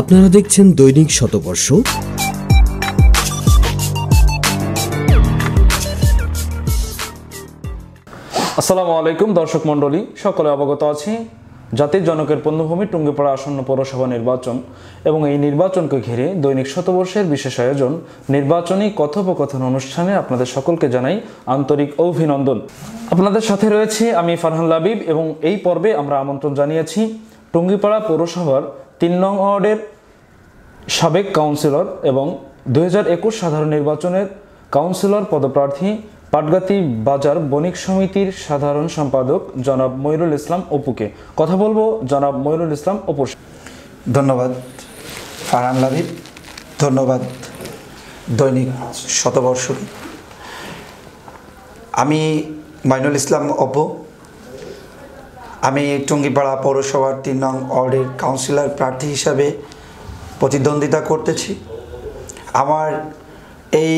আপনারা দেখছেন দৈনিক শতবর্ষ। আসসালামু আলাইকুম, দর্শক মণ্ডলী। সকলে অবগত আছি, জাতির জনকের পণ্যভূমি টুঙ্গিপাড়া আসন্ন পৌরসভা নির্বাচন এবং এই নির্বাচনকে ঘিরে দৈনিক শতবর্ষের বিশেষ আয়োজন, নির্বাচনী কথোপকথন অনুষ্ঠানে আপনাদের সকলকে জানাই আন্তরিক অভিনন্দন। আপনাদের সাথে রয়েছে আমি ফারহান লাবিব এবং এই পর্বে আমরা আমন্ত্রণ জানিয়েছি টুঙ্গিপাড়া পৌরসভার তিন নং ওয়ার্ডের সাবেক কাউন্সিলর এবং দু হাজার একুশ সাধারণ নির্বাচনের কাউন্সিলর পদপ্রার্থী পাটগাতি বাজার বণিক সমিতির সাধারণ সম্পাদক জনাব ময়ূরুল ইসলাম অপুকে। কথা বলব জনাব ময়ূরুল ইসলাম অপুর ধন্যবাদ, ফারহান লাবিব ধন্যবাদ দৈনিক শতবর্ষকে। আমি মাইনুল ইসলাম অপু আমি টুঙ্গিপাড়া পৌরসভার তিন নং ওয়ার্ডের কাউন্সিলর প্রার্থী হিসাবে প্রতিদ্বন্দ্বিতা করতেছি। আমার এই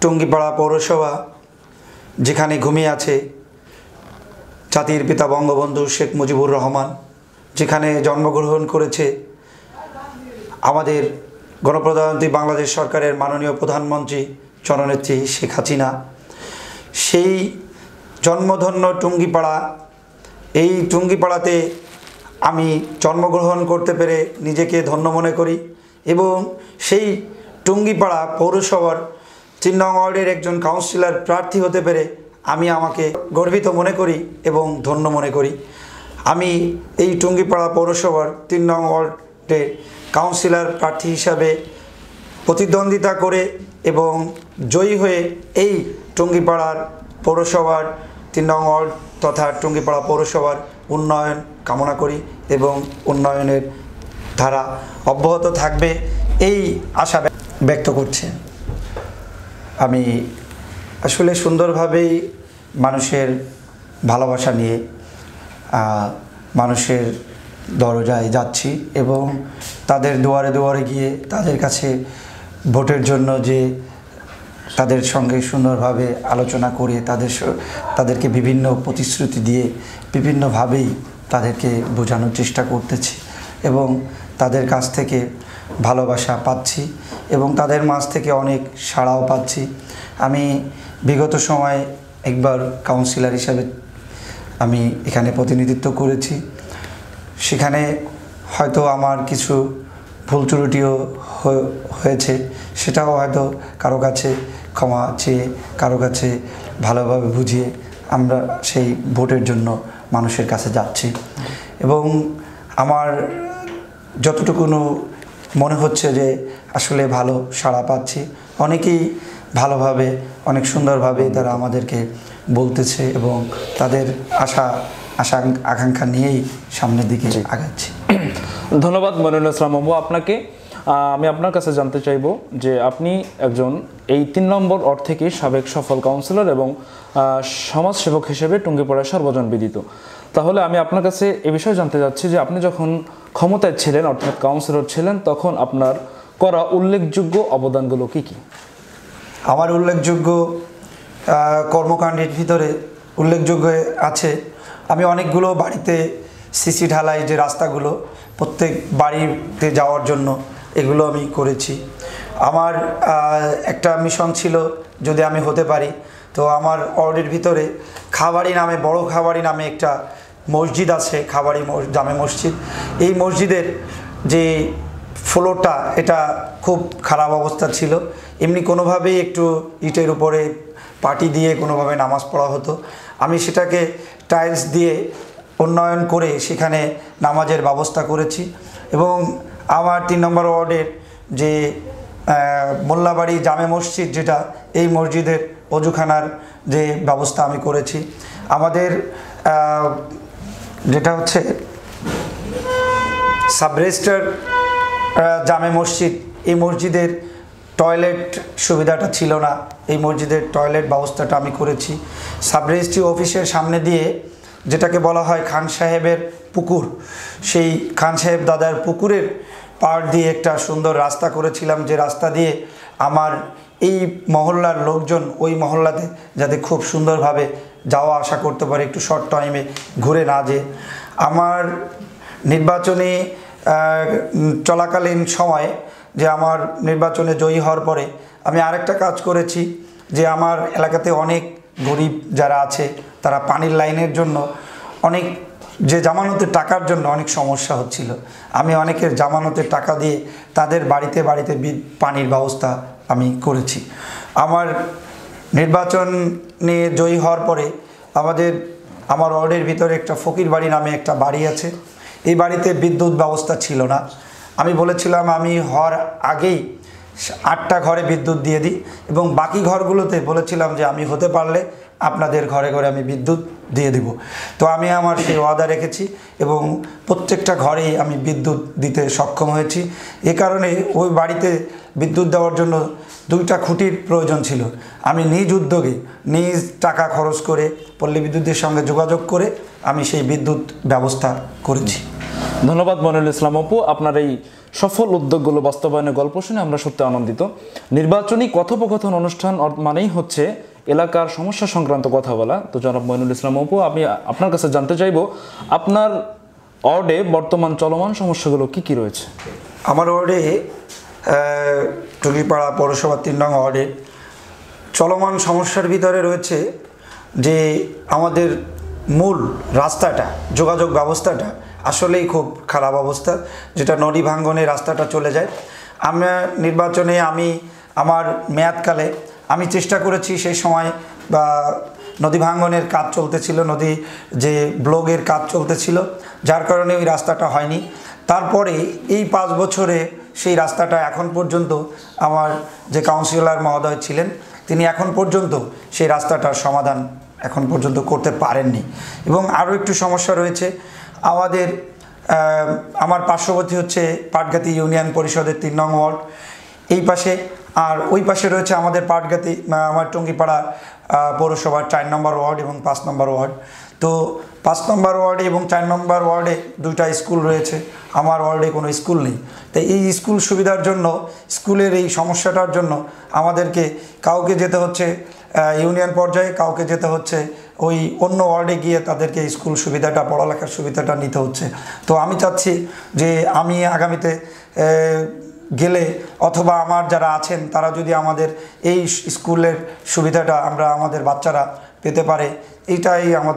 টুঙ্গিপাড়া পৌরসভা যেখানে ঘুমিয়ে আছে জাতির পিতা বঙ্গবন্ধু শেখ মুজিবুর রহমান, যেখানে জন্মগ্রহণ করেছে আমাদের গণপ্রজাতন্ত্রী বাংলাদেশ সরকারের মাননীয় প্রধানমন্ত্রী জননেত্রী শেখ হাসিনা। সেই জন্মধন্য টুঙ্গিপাড়া এই টুঙ্গিপাড়াতে আমি জন্মগ্রহণ করতে পেরে নিজেকে ধন্য মনে করি এবং সেই টুঙ্গিপাড়া পৌরসভার তিন নং ওয়ার্ডের একজন কাউন্সিলর প্রার্থী হতে পেরে আমি আমাকে গর্বিত মনে করি এবং ধন্য মনে করি। আমি এই টুঙ্গিপাড়া পৌরসভার তিন নং ওয়ার্ডের কাউন্সিলর প্রার্থী হিসাবে প্রতিদ্বন্দ্বিতা করে এবং জয়ী হয়ে এই টুঙ্গিপাড়ার পৌরসভার তিন নং ওয়ার্ড তথা টুঙ্গিপাড়া পৌরসভার উন্নয়ন কামনা করি এবং উন্নয়নের ধারা অব্যাহত থাকবে এই আশা ব্যক্ত করছে। আমি আসলে সুন্দরভাবেই মানুষের ভালোবাসা নিয়ে মানুষের দরজায় যাচ্ছি এবং তাদের দুয়ারে দুয়ারে গিয়ে তাদের কাছে ভোটের জন্য যে তাদের সঙ্গে সুন্দরভাবে আলোচনা করে তাদের তাদেরকে বিভিন্ন প্রতিশ্রুতি দিয়ে বিভিন্নভাবেই তাদেরকে বোঝানোর চেষ্টা করতেছি এবং তাদের কাছ থেকে ভালোবাসা পাচ্ছি এবং তাদের মাঝ থেকে অনেক সাড়াও পাচ্ছি। আমি বিগত সময়ে একবার কাউন্সিলর হিসাবে আমি এখানে প্রতিনিধিত্ব করেছি। সেখানে হয়তো আমার কিছু ভুল ত্রুটিও হয়ে- হয়েছে, সেটাও হয়তো কারও কাছে ক্ষমা চেয়ে কারও কাছে ভালোভাবে বুঝিয়ে আমরা সেই ভোটের জন্য মানুষের কাছে যাচ্ছি। এবং আমার যতটুকুনো মনে হচ্ছে যে আসলে ভালো সাড়া পাচ্ছি অনেকেই ভালোভাবে অনেক সুন্দরভাবে তারা আমাদেরকে বলতেছে এবং তাদের আশা আশা আকাঙ্ক্ষা নিয়েই সামনের দিকে আগাচ্ছি। ধন্যবাদ মনিরুল ইসলাম আপনাকে আমি আপনার কাছে জানতে চাইব যে আপনি একজন এই তিন নম্বর ওয়ার্ড থেকে সাবেক সফল কাউন্সিলর এবং সমাজসেবক হিসেবে টুঙ্গি টুঙ্গিপাড়ায় সর্বজন বিদিত। তাহলে আমি আপনার কাছে এ বিষয়ে জানতে চাচ্ছি যে আপনি যখন ক্ষমতায় ছিলেন, অর্থাৎ কাউন্সিলর ছিলেন, তখন আপনার করা উল্লেখযোগ্য অবদানগুলো কি কি? আমার উল্লেখযোগ্য কর্মকাণ্ডের ভিতরে উল্লেখযোগ্য আছে। আমি অনেকগুলো বাড়িতে সিসি ঢালাই যে রাস্তাগুলো, প্রত্যেক বাড়িতে যাওয়ার জন্য এগুলো আমি করেছি। আমার একটা মিশন ছিল যদি আমি হতে পারি। তো আমার ওয়ার্ডের ভিতরে খাবারি নামে, বড় খাবারি নামে একটা মসজিদ আছে, খাবারি জামে মসজিদ। এই মসজিদের যে ফ্লোরটা এটা খুব খারাপ অবস্থা ছিল। এমনি কোনোভাবেই একটু ইটের উপরে পাটি দিয়ে কোনোভাবে নামাজ পড়া হতো। আমি সেটাকে টাইলস দিয়ে উন্নয়ন করে সেখানে নামাজের ব্যবস্থা করেছি। এবং আমার তিন নম্বর ওয়ার্ডের যে মোল্লাবাড়ি জামে মসজিদ যেটা, এই মসজিদের অজুখানার যে ব্যবস্থা আমি করেছি। আমাদের যেটা হচ্ছে সাবরেজিস্টার জামে মসজিদ, এই মসজিদের টয়লেট সুবিধাটা ছিল না। এই মসজিদের টয়লেট ব্যবস্থাটা আমি করেছি। সাবরেজিস্ট্রি অফিসের সামনে দিয়ে যেটাকে বলা হয় খান সাহেবের পুকুর, সেই খান সাহেব দাদার পুকুরের পাড় দিয়ে একটা সুন্দর রাস্তা করেছিলাম, যে রাস্তা দিয়ে আমার এই মহল্লার লোকজন ওই মহল্লাতে যাতে খুব সুন্দরভাবে যাওয়া আসা করতে পারে, একটু শর্ট টাইমে ঘুরে না যে আমার নির্বাচনী চলাকালীন সময়ে যে আমার নির্বাচনে জয়ী হওয়ার পরে আমি আরেকটা কাজ করেছি, যে আমার এলাকাতে অনেক গরিব যারা আছে, তারা পানির লাইনের জন্য অনেক যে জামানতের টাকার জন্য অনেক সমস্যা হচ্ছিল। আমি অনেকের জামানতের টাকা দিয়ে তাদের বাড়িতে বাড়িতে পানির ব্যবস্থা আমি করেছি। আমার নির্বাচন নিয়ে জয়ী হওয়ার পরে আমাদের, আমার ওয়ার্ডের ভিতরে একটা ফকির বাড়ি নামে একটা বাড়ি আছে। এই বাড়িতে বিদ্যুৎ ব্যবস্থা ছিল না। আমি বলেছিলাম আমি হওয়ার আগেই আটটা ঘরে বিদ্যুৎ দিয়ে দিই এবং বাকি ঘরগুলোতে বলেছিলাম যে আমি হতে পারলে আপনাদের ঘরে ঘরে আমি বিদ্যুৎ দিয়ে দিব। তো আমি আমার সেই ওয়াদা রেখেছি এবং প্রত্যেকটা ঘরেই আমি বিদ্যুৎ দিতে সক্ষম হয়েছি। এ কারণে ওই বাড়িতে বিদ্যুৎ দেওয়ার জন্য দুইটা খুঁটির প্রয়োজন ছিল। আমি নিজ উদ্যোগে নিজ টাকা খরচ করে পল্লী বিদ্যুতের সঙ্গে যোগাযোগ করে আমি সেই বিদ্যুৎ ব্যবস্থা করেছি। ধন্যবাদ মনিরুল ইসলাম অপু। আপনার এই সফল উদ্যোগগুলো বাস্তবায়নের গল্প শুনে আমরা সত্যি আনন্দিত। নির্বাচনী কথোপকথন অনুষ্ঠান মানেই হচ্ছে এলাকার সমস্যা সংক্রান্ত কথা বলা। তো জনাব মইনুল ইসলাম অপু, আমি আপনার কাছে জানতে চাইব, আপনার ওয়ার্ডে বর্তমান চলমান সমস্যাগুলো কি কি রয়েছে? আমার ওয়ার্ডে টুলিপাড়া পৌরসভা তিন নং ওয়ার্ডে চলমান সমস্যার ভিতরে রয়েছে যে আমাদের মূল রাস্তাটা, যোগাযোগ ব্যবস্থাটা আসলেই খুব খারাপ অবস্থা, যেটা নদী ভাঙ্গনে রাস্তাটা চলে যায়। আমরা নির্বাচনে আমি আমার মেয়াদকালে আমি চেষ্টা করেছি সেই সময়, বা নদী ভাঙ্গনের কাজ চলতেছিল, নদী যে ব্লগের কাজ চলতেছিল, যার কারণে ওই রাস্তাটা হয়নি। তারপরে এই পাঁচ বছরে সেই রাস্তাটা এখন পর্যন্ত আমার যে কাউন্সিলর মহোদয় ছিলেন, তিনি এখন পর্যন্ত সেই রাস্তাটার সমাধান এখন পর্যন্ত করতে পারেননি। এবং আরও একটু সমস্যা রয়েছে, আমাদের আমার পার্শ্ববর্তী হচ্ছে পাটগাতি ইউনিয়ন পরিষদের তিন নং ওয়ার্ড। এই পাশে আর ওই পাশে রয়েছে আমাদের পাটগাতি আমার টঙ্গিপাড়া পৌরসভার চার নম্বর ওয়ার্ড এবং পাঁচ নম্বর ওয়ার্ড। তো পাঁচ নম্বর ওয়ার্ডে এবং চার নম্বর ওয়ার্ডে দুইটা স্কুল রয়েছে। আমার ওয়ার্ডে কোনো স্কুল নেই। তাই এই স্কুল সুবিধার জন্য, স্কুলের এই সমস্যাটার জন্য আমাদেরকে কাউকে যেতে হচ্ছে ইউনিয়ন পর্যায়ে কাউকে যেতে হচ্ছে, ওই অন্য ওয়ার্ডে গিয়ে তাদেরকে স্কুল সুবিধাটা, পড়ালেখার সুবিধাটা নিতে হচ্ছে। তো আমি চাচ্ছি যে আমি আগামীতে গেলে অথবা আমার যারা আছেন তারা যদি আমাদের এই স্কুলের সুবিধাটা আমরা আমাদের বাচ্চারা পেতে পারে এটাই আমার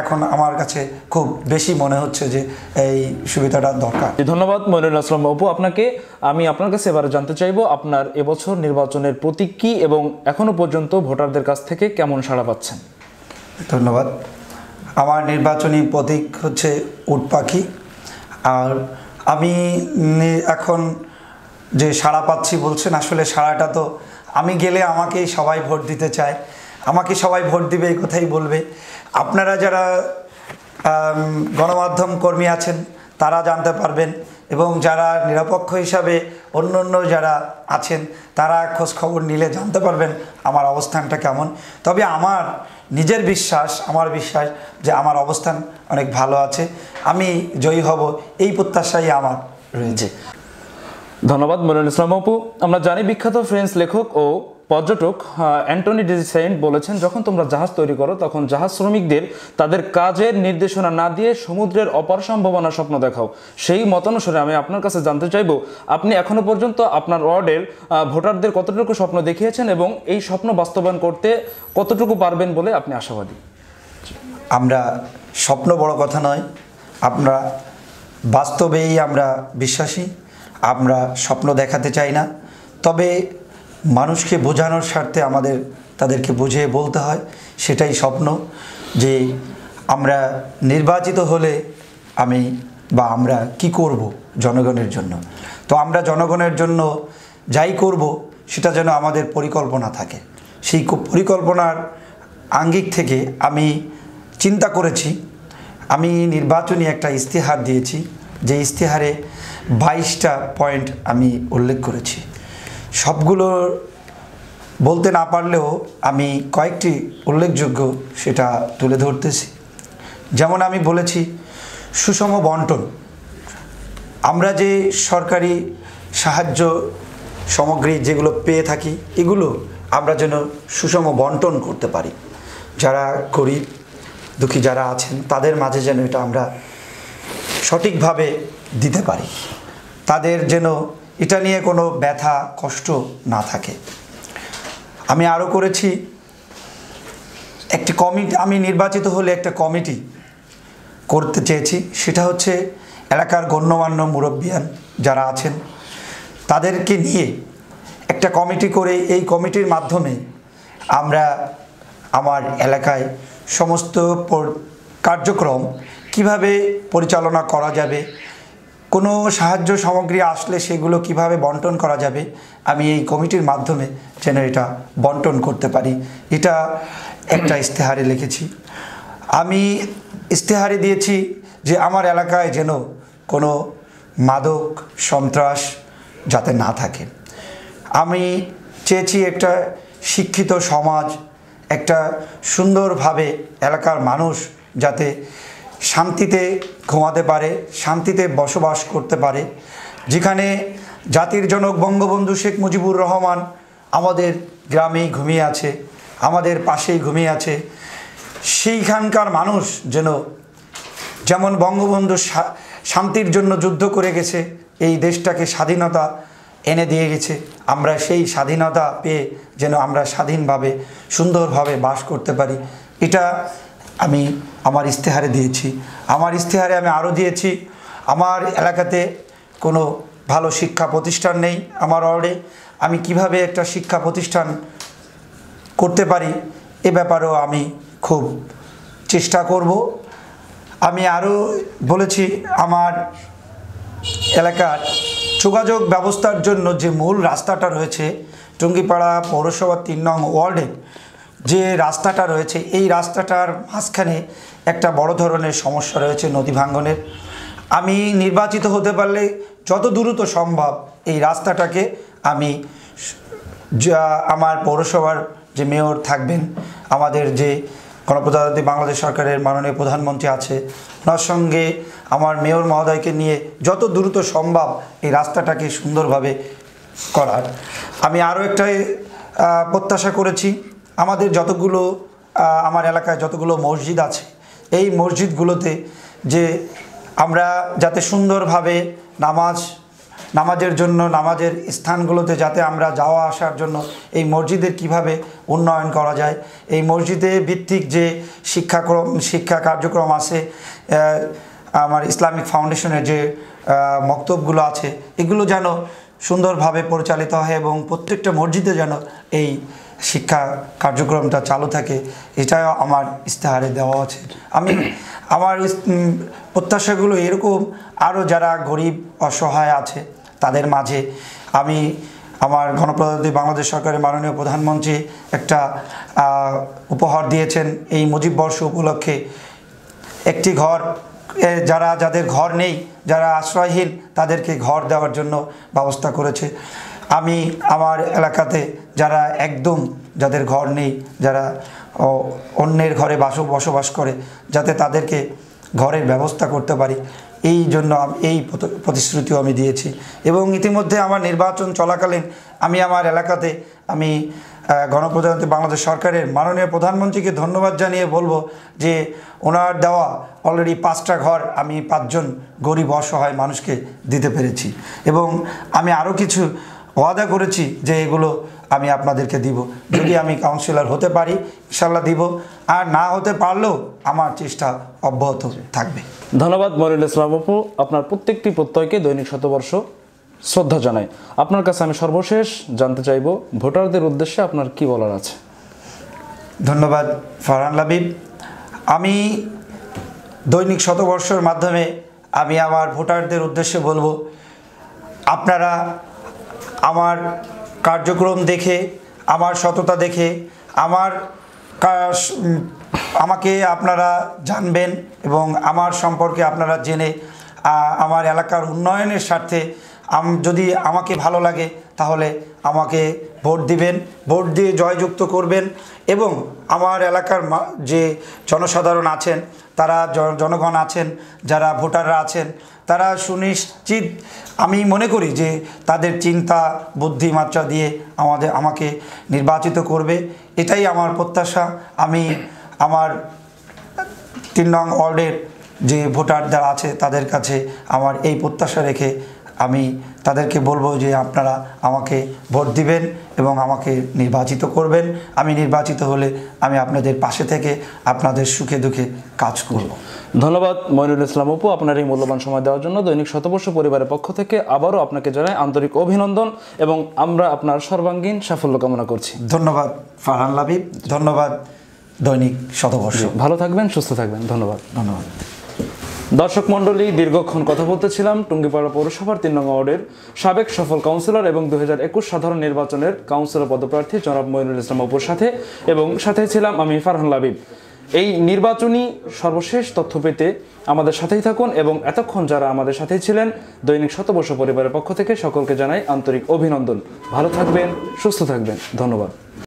এখন আমার কাছে খুব বেশি মনে হচ্ছে যে এই সুবিধাটা দরকার। ধন্যবাদ মনিরুল আসলাম বাবু আপনাকে আমি আপনার কাছে এবারে জানতে চাইব আপনার এবছর নির্বাচনের প্রতীক কী এবং এখনও পর্যন্ত ভোটারদের কাছ থেকে কেমন সাড়া পাচ্ছেন? ধন্যবাদ। আমার নির্বাচনী প্রতীক হচ্ছে উট পাখি। আর আমি এখন যে সাড়া পাচ্ছি বলছেন, আসলে সাড়াটা তো আমি গেলে আমাকেই সবাই ভোট দিতে চায়। আমাকে সবাই ভোট দিবে, এই কথাই বলবে। আপনারা যারা গণমাধ্যম কর্মী আছেন, তারা জানতে পারবেন এবং যারা নিরপেক্ষ হিসাবে অন্য অন্য যারা আছেন, তারা খোঁজ খবর নিলে জানতে পারবেন আমার অবস্থানটা কেমন। তবে আমার নিজের বিশ্বাস, আমার বিশ্বাস যে আমার অবস্থান অনেক ভালো আছে। আমি জয়ী হব, এই প্রত্যাশাই আমার। রয়েছে ধন্যবাদ, মনিরুল ইসলাম অপু আমরা জানি বিখ্যাত ফ্রেঞ্চ লেখক ও পর্যটক অ্যান্টনি ডিসেন্ট বলেছেন, যখন তোমরা জাহাজ তৈরি করো, তখন জাহাজ শ্রমিকদের তাদের কাজের নির্দেশনা না দিয়ে সমুদ্রের অপার সম্ভাবনা স্বপ্ন দেখাও। সেই মতানুসারে আমি আপনার কাছে জানতে চাইব, আপনি এখনও পর্যন্ত আপনার ওয়ার্ডের ভোটারদের কতটুকু স্বপ্ন দেখিয়েছেন এবং এই স্বপ্ন বাস্তবায়ন করতে কতটুকু পারবেন বলে আপনি আশাবাদী? আমরা স্বপ্ন বড় কথা নয়, আমরা বাস্তবেই আমরা বিশ্বাসী। আমরা স্বপ্ন দেখাতে চাই না। তবে মানুষকে বোঝানোর স্বার্থে আমাদের তাদেরকে বুঝিয়ে বলতে হয়, সেটাই স্বপ্ন যে আমরা নির্বাচিত হলে আমি বা আমরা কি করব জনগণের জন্য। তো আমরা জনগণের জন্য যাই করব, সেটা যেন আমাদের পরিকল্পনা থাকে। সেই পরিকল্পনার আঙ্গিক থেকে আমি চিন্তা করেছি। আমি নির্বাচনী একটা ইস্তেহার দিয়েছি। যে ইশতেহারে বাইশটা পয়েন্ট আমি উল্লেখ করেছি। সবগুলো বলতে না পারলেও আমি কয়েকটি উল্লেখযোগ্য সেটা তুলে ধরতেছি। যেমন আমি বলেছি, সুষম বন্টন। আমরা যে সরকারি সাহায্য সামগ্রী যেগুলো পেয়ে থাকি, এগুলো আমরা যেন সুষম বন্টন করতে পারি। যারা গরিব, দুঃখী যারা আছেন, তাদের মাঝে যেন এটা আমরা সঠিকভাবে দিতে পারি। তাদের যেন এটা নিয়ে কোনো ব্যথা, কষ্ট না থাকে। আমি আরও করেছি, একটি কমিটি, আমি নির্বাচিত হলে একটা কমিটি করতে চেয়েছি। সেটা হচ্ছে এলাকার গণ্যমান্য মুরব্বিয়ান যারা আছেন, তাদেরকে নিয়ে একটা কমিটি করে এই কমিটির মাধ্যমে আমরা আমার এলাকায় সমস্ত কার্যক্রম কীভাবে পরিচালনা করা যাবে? কোনো সাহায্য সামগ্রী আসলে সেগুলো কীভাবে বন্টন করা যাবে? আমি এই কমিটির মাধ্যমে যেন এটা বন্টন করতে পারি। এটা একটা ইস্তেহারে লিখেছি। আমি ইস্তেহারে দিয়েছি যে আমার এলাকায় যেন কোনো মাদক সন্ত্রাস যাতে না থাকে। আমি চেয়েছি একটা শিক্ষিত সমাজ, একটা সুন্দরভাবে এলাকার মানুষ যাতে শান্তিতে ঘুমাতে পারে, শান্তিতে বসবাস করতে পারে। যেখানে জাতির জনক বঙ্গবন্ধু শেখ মুজিবুর রহমান আমাদের গ্রামেই ঘুমিয়ে আছে, আমাদের পাশেই ঘুমিয়ে আছে। সেইখানকার মানুষ যেন যেমন বঙ্গবন্ধু শান্তির জন্য যুদ্ধ করে গেছে, এই দেশটাকে স্বাধীনতা এনে দিয়ে গেছে। আমরা সেই স্বাধীনতা পেয়ে যেন আমরা স্বাধীনভাবে, সুন্দরভাবে বাস করতে পারি। এটা আমি আমার ইস্তেহারে দিয়েছি। আমার ইস্তেহারে আমি আরও দিয়েছি। আমার এলাকাতে কোনো ভালো শিক্ষা প্রতিষ্ঠান নেই আমার ওয়ার্ডে। আমি কীভাবে একটা শিক্ষা প্রতিষ্ঠান করতে পারি এ ব্যাপারেও আমি খুব চেষ্টা করব। আমি আরও বলেছি, আমার এলাকার যোগাযোগ ব্যবস্থার জন্য যে মূল রাস্তাটা রয়েছে, টুঙ্গিপাড়া পৌরসভা তিন নং ওয়ার্ডে যে রাস্তাটা রয়েছে এই রাস্তাটার মাঝখানে একটা বড় ধরনের সমস্যা রয়েছে নদী ভাঙ্গনের। আমি নির্বাচিত হতে পারলে যত দ্রুত সম্ভব এই রাস্তাটাকে আমি যা আমার পৌরসভার যে মেয়র থাকবেন আমাদের যে গণপ্রজাতন্ত্রী বাংলাদেশ সরকারের মাননীয় প্রধানমন্ত্রী আছে ওনার সঙ্গে আমার মেয়র মহোদয়কে নিয়ে যত দ্রুত সম্ভব এই রাস্তাটাকে সুন্দরভাবে করার। আমি আরও একটা আহ, প্রত্যাশা করেছি। আমাদের যতগুলো আমার এলাকায় যতগুলো মসজিদ আছে, এই মসজিদগুলোতে যে আমরা যাতে সুন্দরভাবে নামাজ, নামাজের জন্য, নামাজের স্থানগুলোতে যাতে আমরা যাওয়া আসার জন্য এই মসজিদের কীভাবে উন্নয়ন করা যায়, এই মসজিদে ভিত্তিক যে শিক্ষাক্রম, শিক্ষা কার্যক্রম আছে আমার ইসলামিক ফাউন্ডেশনের যে মক্তবগুলো আছে, এগুলো যেন সুন্দরভাবে পরিচালিত হয় এবং প্রত্যেকটা মসজিদে যেন এই শিক্ষা কার্যক্রমটা চালু থাকে, এটাও আমার ইস্তেহারে দেওয়া আছে। আমি আমার প্রত্যাশাগুলো এরকম আরও যারা গরিব, অসহায় আছে, তাদের মাঝে আমি আমার গণপ্রজাতন্ত্রী বাংলাদেশ সরকারের মাননীয় প্রধানমন্ত্রী একটা উপহার দিয়েছেন এই মুজিব বর্ষ উপলক্ষে। একটি ঘর যারা, যাদের ঘর নেই, যারা আশ্রয়হীন, তাদেরকে ঘর দেওয়ার জন্য ব্যবস্থা করেছে। আমি আমার এলাকাতে যারা একদম যাদের ঘর নেই, যারা অন্যের ঘরে বাস বসবাস করে, যাতে তাদেরকে ঘরের ব্যবস্থা করতে পারি, এই জন্য এই প্রতিশ্রুতিও আমি দিয়েছি। এবং ইতিমধ্যে আমার নির্বাচন চলাকালীন আমি আমার এলাকাতে আমি গণপ্রজাতন্ত্রী বাংলাদেশ সরকারের মাননীয় প্রধানমন্ত্রীকে ধন্যবাদ জানিয়ে বলব যে, ওনার দেওয়া অলরেডি পাঁচটা ঘর আমি পাঁচজন গরিব অসহায় মানুষকে দিতে পেরেছি। এবং আমি আরও কিছু ওয়াদা করেছি যে এগুলো আমি আপনাদেরকে দিব। যদি আমি কাউন্সিলর হতে পারি ইনশাল্লাহ দিব। আর না হতে পারলেও আমার চেষ্টা অব্যাহত থাকবে। ধন্যবাদ মরিল ইসলাম আপু। আপনার প্রত্যেকটি প্রত্যয়কে দৈনিক শতবর্ষ শ্রদ্ধা জানাই। আপনার কাছে আমি সর্বশেষ জানতে চাইব ভোটারদের উদ্দেশ্যে আপনার কি বলার আছে? ধন্যবাদ ফারহান লাবিব। আমি দৈনিক শতবর্ষের মাধ্যমে আমি আমার ভোটারদের উদ্দেশ্যে বলব আপনারা আমার কার্যক্রম দেখে, আমার সততা দেখে, আমার আমাকে আপনারা জানবেন এবং আমার সম্পর্কে আপনারা জেনে আমার এলাকার উন্নয়নের স্বার্থে যদি আমাকে ভালো লাগে, তাহলে আমাকে ভোট দিবেন, ভোট দিয়ে জয়যুক্ত করবেন এবং আমার এলাকার যে জনসাধারণ আছেন, তারা জনগণ আছেন, যারা ভোটাররা আছেন তারা সুনিশ্চিত, আমি মনে করি যে তাদের চিন্তা বুদ্ধিমাত্রা দিয়ে আমাদের, আমাকে নির্বাচিত করবে। এটাই আমার প্রত্যাশা। আমি আমার তিন নং ওয়ার্ডের যে ভোটার যারা আছে তাদের কাছে আমার এই প্রত্যাশা রেখে আমি তাদেরকে বলব যে আপনারা আমাকে ভোট দিবেন এবং আমাকে নির্বাচিত করবেন। আমি নির্বাচিত হলে আমি আপনাদের পাশে থেকে আপনাদের সুখে দুঃখে কাজ করব। ধন্যবাদ মইনুল ইসলাম অপু আপনার এই মূল্যবান সময় দেওয়ার জন্য। দৈনিক শতবর্ষ পরিবারের পক্ষ থেকে আবারও আপনাকে জানাই আন্তরিক অভিনন্দন এবং আমরা আপনার সর্বাঙ্গীন সাফল্য কামনা করছি। ধন্যবাদ ফারহান লাবিব ধন্যবাদ দৈনিক শতবর্ষ। ভালো থাকবেন সুস্থ থাকবেন। ধন্যবাদ। ধন্যবাদ। দর্শক মণ্ডলী, দীর্ঘক্ষণ কথা বলতেছিলাম। টুঙ্গিপাড়া পৌরসভার তিন নং ওয়ার্ডের সাবেক সফল কাউন্সিলর এবং দু হাজার একুশ সাধারণ নির্বাচনের কাউন্সিলর পদপ্রার্থী জনাব মইনুল ইসলাম অপুর সাথে এবং সাথে ছিলাম আমি ফারহান লাবিব। এই নির্বাচনী সর্বশেষ তথ্য পেতে আমাদের সাথেই থাকুন এবং এতক্ষণ যারা আমাদের সাথেই ছিলেন, দৈনিক শতবর্ষ পরিবারের পক্ষ থেকে সকলকে জানাই আন্তরিক অভিনন্দন। ভালো থাকবেন, সুস্থ থাকবেন। ধন্যবাদ।